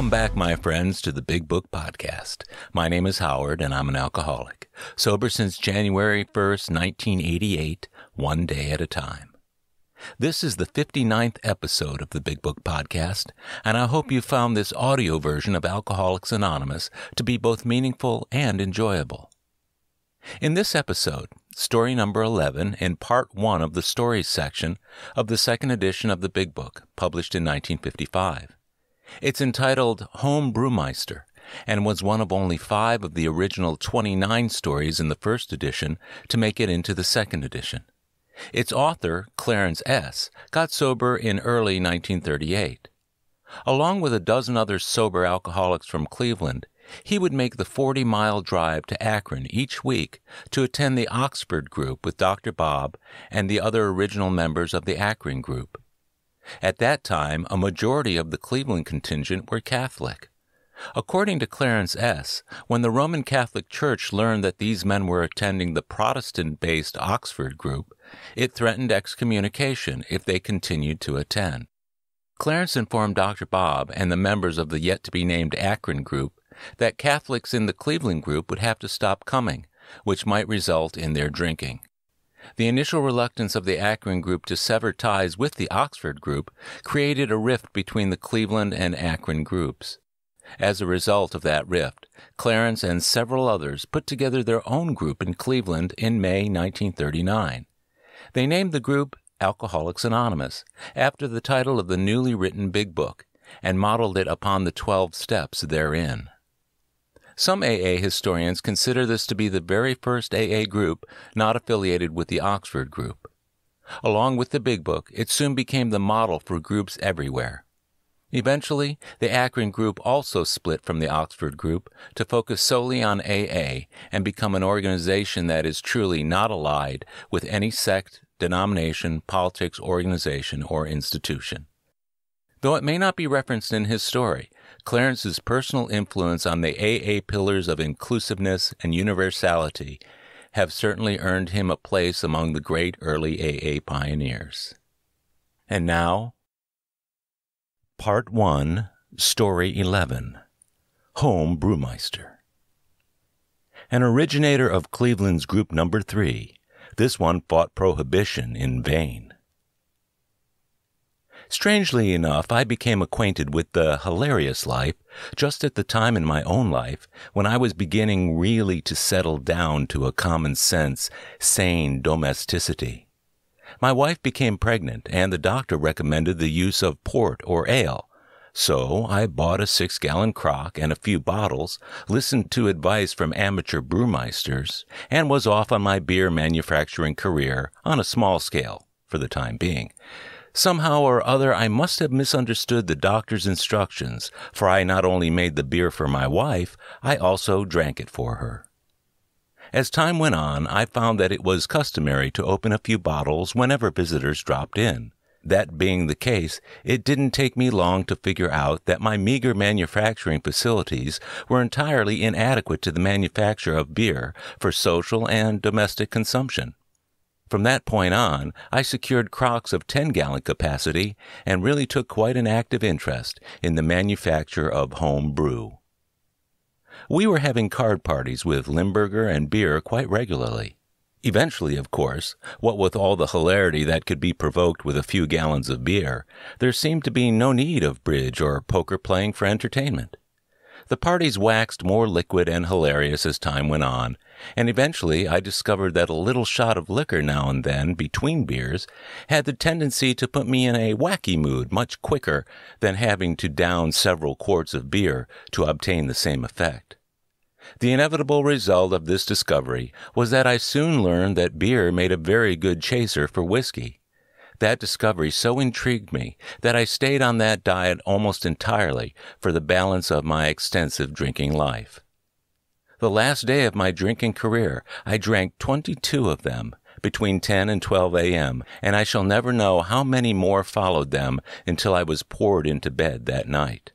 Welcome back, my friends, to the Big Book Podcast. My name is Howard, and I'm an alcoholic. Sober since January 1st, 1988, one day at a time. This is the 59th episode of the Big Book Podcast, and I hope you found this audio version of Alcoholics Anonymous to be both meaningful and enjoyable. In this episode, story number 11 in part 1 of the stories section of the second edition of the Big Book, published in 1955. It's entitled Home Brewmeister and was one of only five of the original 29 stories in the first edition to make it into the second edition. Its author, Clarence S., got sober in early 1938. Along with a dozen other sober alcoholics from Cleveland, he would make the 40 mile drive to Akron each week to attend the Oxford group with Dr. Bob and the other original members of the Akron group. At that time, a majority of the Cleveland contingent were Catholic. According to Clarence S., when the Roman Catholic Church learned that these men were attending the Protestant based Oxford group, it threatened excommunication if they continued to attend. Clarence informed Dr. Bob and the members of the yet to be named Akron group that Catholics in the Cleveland group would have to stop coming, which might result in their drinking. The initial reluctance of the Akron group to sever ties with the Oxford group created a rift between the Cleveland and Akron groups. As a result of that rift, Clarence and several others put together their own group in Cleveland in May 1939. They named the group Alcoholics Anonymous, after the title of the newly written Big Book, and modeled it upon the 12 steps therein. Some AA historians consider this to be the very first AA group not affiliated with the Oxford group. Along with the Big Book, it soon became the model for groups everywhere. Eventually, the Akron group also split from the Oxford group to focus solely on AA and become an organization that is truly not allied with any sect, denomination, politics, organization, or institution. Though it may not be referenced in his story, Clarence's personal influence on the AA pillars of inclusiveness and universality have certainly earned him a place among the great early AA pioneers. And now, Part 1, Story 11 Home Brewmeister. An originator of Cleveland's Group Number 3, this one fought prohibition in vain. Strangely enough, I became acquainted with the hilarious life just at the time in my own life when I was beginning really to settle down to a common sense, sane domesticity. My wife became pregnant, and the doctor recommended the use of port or ale. So I bought a six gallon crock and a few bottles, listened to advice from amateur brewmeisters, and was off on my beer manufacturing career on a small scale for the time being. Somehow or other, I must have misunderstood the doctor's instructions, for I not only made the beer for my wife, I also drank it for her. As time went on, I found that it was customary to open a few bottles whenever visitors dropped in. That being the case, it didn't take me long to figure out that my meager manufacturing facilities were entirely inadequate to the manufacture of beer for social and domestic consumption. From that point on, I secured crocks of 10 gallon capacity and really took quite an active interest in the manufacture of home brew. We were having card parties with Limburger and beer quite regularly. Eventually, of course, what with all the hilarity that could be provoked with a few gallons of beer, there seemed to be no need of bridge or poker playing for entertainment. The parties waxed more liquid and hilarious as time went on, and eventually I discovered that a little shot of liquor now and then between beers had the tendency to put me in a wacky mood much quicker than having to down several quarts of beer to obtain the same effect. The inevitable result of this discovery was that I soon learned that beer made a very good chaser for whiskey. That discovery so intrigued me that I stayed on that diet almost entirely for the balance of my extensive drinking life. The last day of my drinking career, I drank 22 of them between 10 and 12 a.m., and I shall never know how many more followed them until I was poured into bed that night.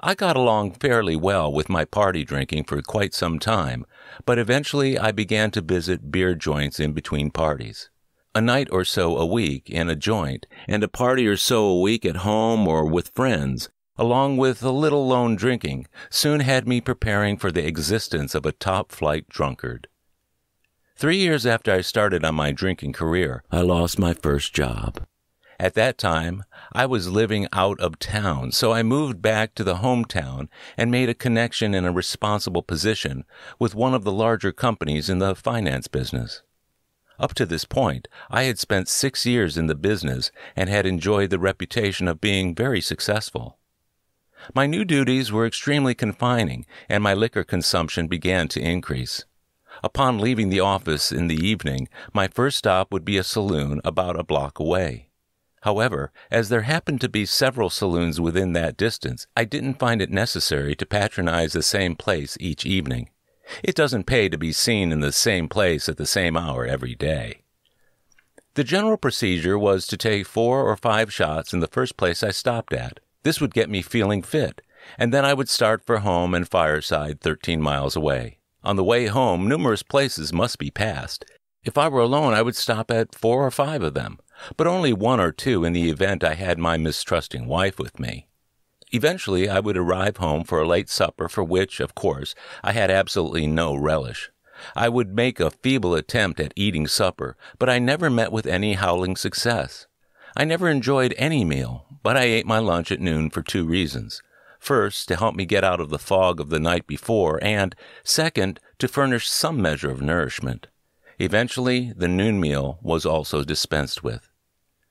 I got along fairly well with my party drinking for quite some time, but eventually I began to visit beer joints in between parties a night or so a week in a joint, and a party or so a week at home or with friends along with a little lone drinking, soon had me preparing for the existence of a top flight drunkard. Three years after I started on my drinking career, I lost my first job. At that time, I was living out of town, so I moved back to the hometown and made a connection in a responsible position with one of the larger companies in the finance business. Up to this point, I had spent six years in the business and had enjoyed the reputation of being very successful. My new duties were extremely confining, and my liquor consumption began to increase. Upon leaving the office in the evening, my first stop would be a saloon about a block away. However, as there happened to be several saloons within that distance, I didn't find it necessary to patronize the same place each evening. It doesn't pay to be seen in the same place at the same hour every day. The general procedure was to take four or five shots in the first place I stopped at. This would get me feeling fit, and then I would start for home and fireside 13 miles away. On the way home, numerous places must be passed. If I were alone, I would stop at four or five of them but only one or two in the event I had my mistrusting wife with me. Eventually, I would arrive home for a late supper for which, of course, I had absolutely no relish. I would make a feeble attempt at eating supper, but I never met with any howling success. I never enjoyed any meal, but I ate my lunch at noon for two reasons. First, to help me get out of the fog of the night before, and, second, to furnish some measure of nourishment. Eventually, the noon meal was also dispensed with.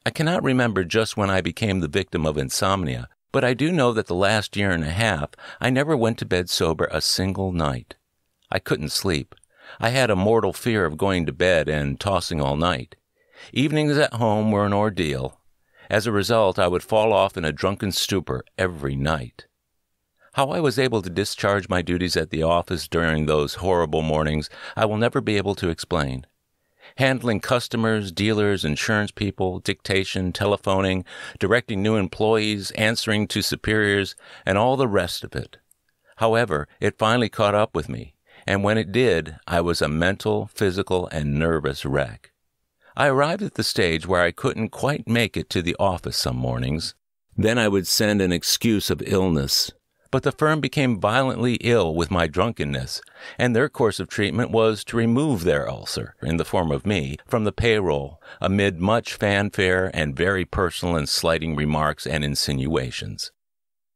I cannot remember just when I became the victim of insomnia, but I do know that the last year and a half I never went to bed sober a single night. I couldn't sleep. I had a mortal fear of going to bed and tossing all night. Evenings at home were an ordeal. As a result, I would fall off in a drunken stupor every night. How I was able to discharge my duties at the office during those horrible mornings, I will never be able to explain. Handling customers, dealers, insurance people, dictation, telephoning, directing new employees, answering to superiors, and all the rest of it. However, it finally caught up with me, and when it did, I was a mental, physical, and nervous wreck. I arrived at the stage where I couldn't quite make it to the office some mornings. Then I would send an excuse of illness, but the firm became violently ill with my drunkenness, and their course of treatment was to remove their ulcer, in the form of me, from the payroll, amid much fanfare and very personal and slighting remarks and insinuations.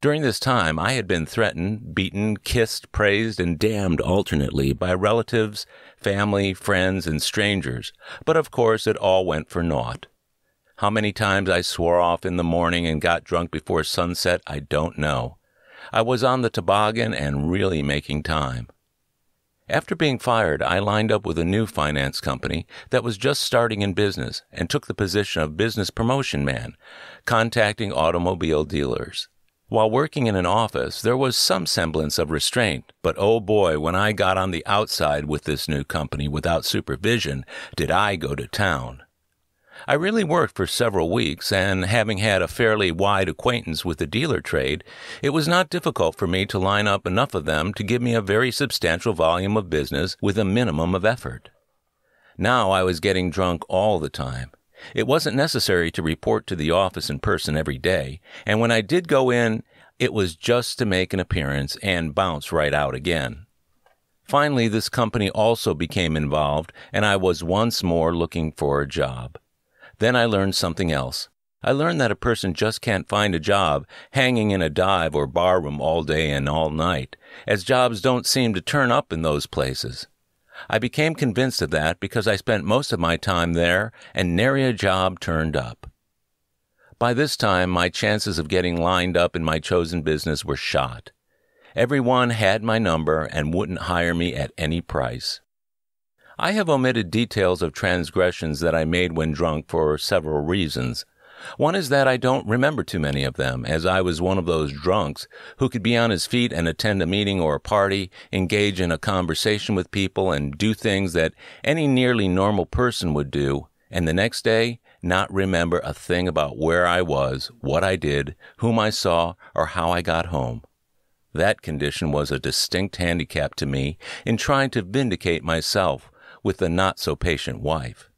During this time, I had been threatened, beaten, kissed, praised, and damned alternately by relatives, family, friends, and strangers, but of course it all went for naught. How many times I swore off in the morning and got drunk before sunset, I don't know. I was on the toboggan and really making time. After being fired, I lined up with a new finance company that was just starting in business and took the position of business promotion man, contacting automobile dealers. While working in an office, there was some semblance of restraint, but oh boy, when I got on the outside with this new company without supervision, did I go to town. I really worked for several weeks, and having had a fairly wide acquaintance with the dealer trade, it was not difficult for me to line up enough of them to give me a very substantial volume of business with a minimum of effort. Now I was getting drunk all the time. It wasn't necessary to report to the office in person every day, and when I did go in, it was just to make an appearance and bounce right out again. Finally, this company also became involved, and I was once more looking for a job. Then I learned something else. I learned that a person just can't find a job hanging in a dive or barroom all day and all night, as jobs don't seem to turn up in those places. I became convinced of that because I spent most of my time there and nary a job turned up. By this time, my chances of getting lined up in my chosen business were shot. Everyone had my number and wouldn't hire me at any price. I have omitted details of transgressions that I made when drunk for several reasons. One is that I don't remember too many of them, as I was one of those drunks who could be on his feet and attend a meeting or a party, engage in a conversation with people, and do things that any nearly normal person would do, and the next day not remember a thing about where I was, what I did, whom I saw, or how I got home. That condition was a distinct handicap to me in trying to vindicate myself with the not so patient wife.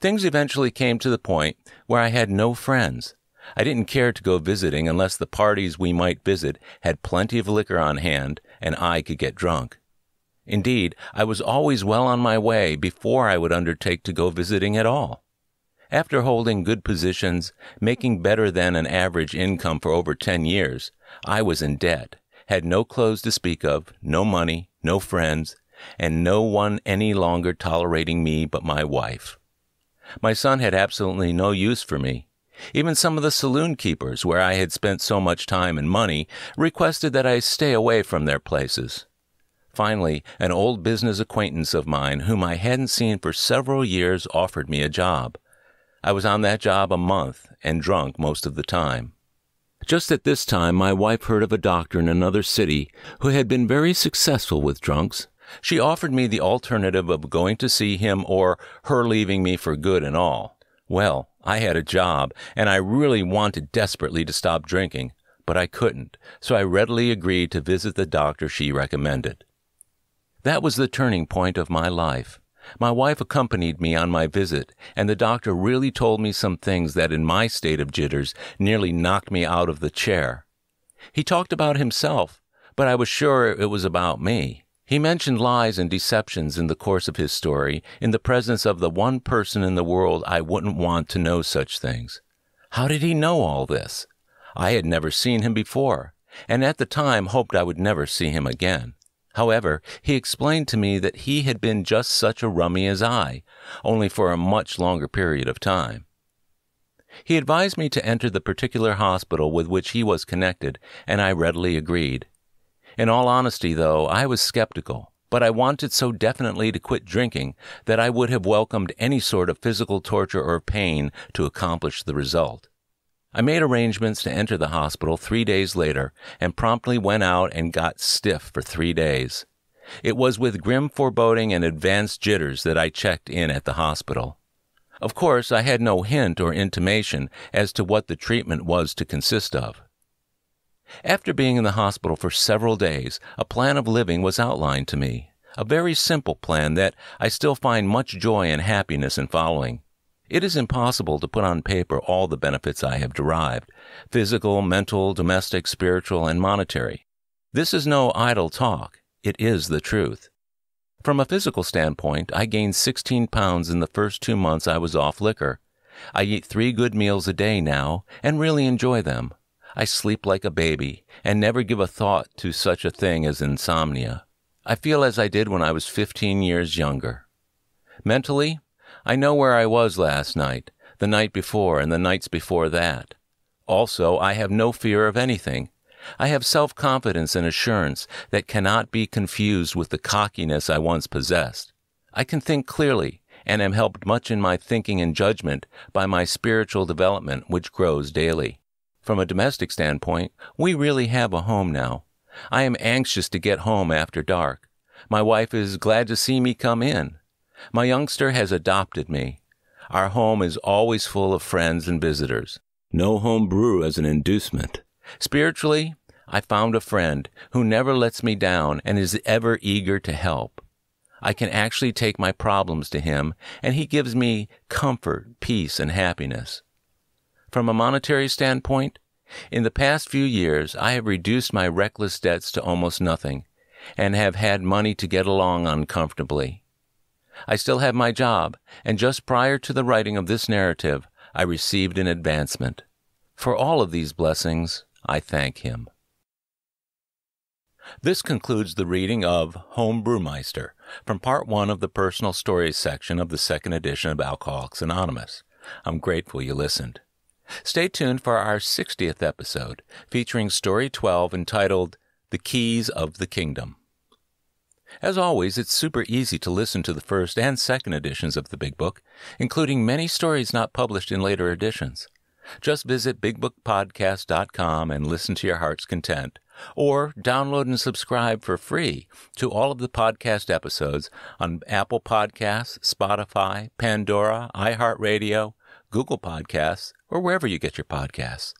Things eventually came to the point where I had no friends. I didn't care to go visiting unless the parties we might visit had plenty of liquor on hand and I could get drunk. Indeed, I was always well on my way before I would undertake to go visiting at all. After holding good positions, making better than an average income for over 10 years, I was in debt, had no clothes to speak of, no money, no friends, and no one any longer tolerating me but my wife. My son had absolutely no use for me. Even some of the saloon keepers, where I had spent so much time and money, requested that I stay away from their places. Finally, an old business acquaintance of mine, whom I hadn't seen for several years, offered me a job. I was on that job a month and drunk most of the time. Just at this time, my wife heard of a doctor in another city who had been very successful with drunks. She offered me the alternative of going to see him or her leaving me for good and all. Well, I had a job, and I really wanted desperately to stop drinking, but I couldn't, so I readily agreed to visit the doctor she recommended. That was the turning point of my life. My wife accompanied me on my visit, and the doctor really told me some things that in my state of jitters nearly knocked me out of the chair. He talked about himself, but I was sure it was about me. He mentioned lies and deceptions in the course of his story in the presence of the one person in the world I wouldn't want to know such things. How did he know all this? I had never seen him before, and at the time hoped I would never see him again. However, he explained to me that he had been just such a rummy as I, only for a much longer period of time. He advised me to enter the particular hospital with which he was connected, and I readily agreed. In all honesty, though, I was skeptical, but I wanted so definitely to quit drinking that I would have welcomed any sort of physical torture or pain to accomplish the result. I made arrangements to enter the hospital three days later and promptly went out and got stiff for three days. It was with grim foreboding and advanced jitters that I checked in at the hospital. Of course, I had no hint or intimation as to what the treatment was to consist of. After being in the hospital for several days, a plan of living was outlined to me, a very simple plan that I still find much joy and happiness in following. It is impossible to put on paper all the benefits I have derived physical, mental, domestic, spiritual, and monetary. This is no idle talk. It is the truth. From a physical standpoint, I gained 16 pounds in the first two months I was off liquor. I eat three good meals a day now and really enjoy them. I sleep like a baby and never give a thought to such a thing as insomnia. I feel as I did when I was 15 years younger. Mentally, I know where I was last night, the night before, and the nights before that. Also, I have no fear of anything. I have self confidence and assurance that cannot be confused with the cockiness I once possessed. I can think clearly, and am helped much in my thinking and judgment by my spiritual development, which grows daily. From a domestic standpoint, we really have a home now. I am anxious to get home after dark. My wife is glad to see me come in. My youngster has adopted me. Our home is always full of friends and visitors. No home brew as an inducement. Spiritually, I found a friend who never lets me down and is ever eager to help. I can actually take my problems to him, and he gives me comfort, peace, and happiness. From a monetary standpoint, in the past few years, I have reduced my reckless debts to almost nothing, and have had money to get along on comfortably. I still have my job, and just prior to the writing of this narrative, I received an advancement. For all of these blessings, I thank him. This concludes the reading of Home Brewmeister from part one of the personal stories section of the second edition of Alcoholics Anonymous. I'm grateful you listened. Stay tuned for our 60th episode featuring story 12 entitled The Keys of the Kingdom. As always, it's super easy to listen to the first and second editions of the Big Book, including many stories not published in later editions. Just visit bigbookpodcast.com and listen to your heart's content, or download and subscribe for free to all of the podcast episodes on Apple Podcasts, Spotify, Pandora, iHeartRadio, Google Podcasts, or wherever you get your podcasts.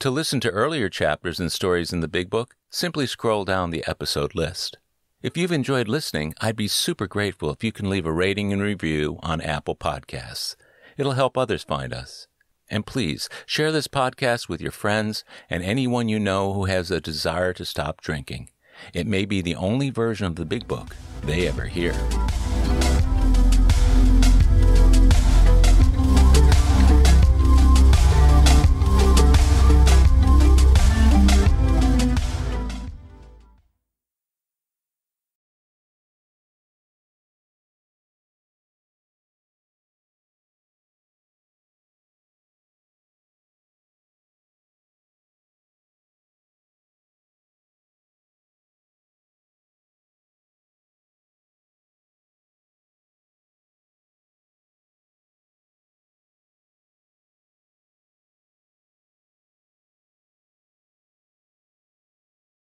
To listen to earlier chapters and stories in the Big Book, simply scroll down the episode list. If you've enjoyed listening, I'd be super grateful if you can leave a rating and review on Apple Podcasts. It'll help others find us. And please share this podcast with your friends and anyone you know who has a desire to stop drinking. It may be the only version of the Big Book they ever hear.